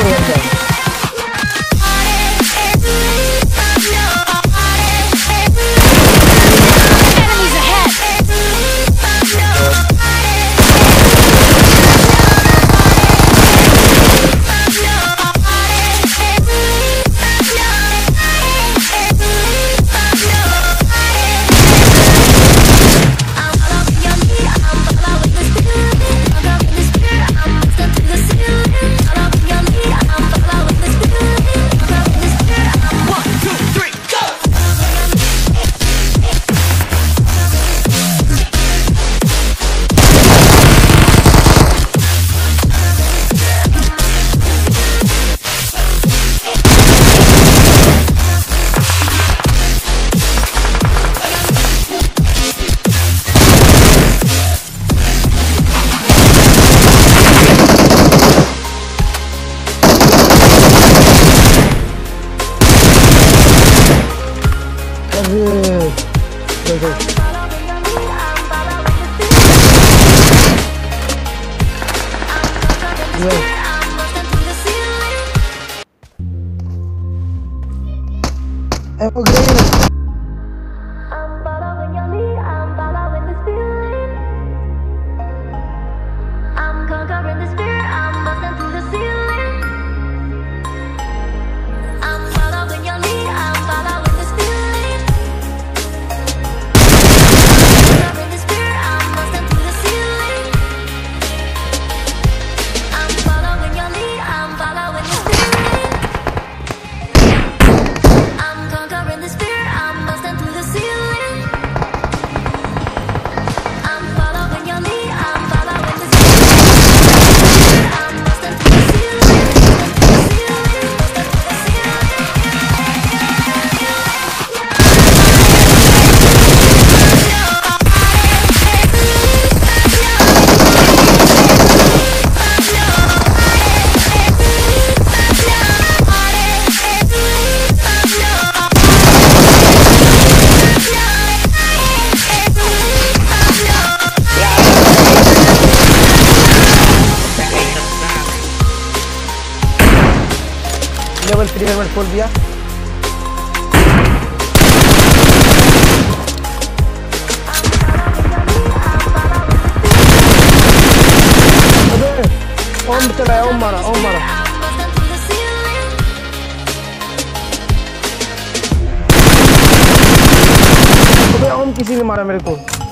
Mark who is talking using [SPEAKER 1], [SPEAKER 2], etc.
[SPEAKER 1] Thank you. Yo.
[SPEAKER 2] É o grande खोल दिया। ओम चलाया ओम मारा ओम मारा। ओम किसी ने मारा मेरे को।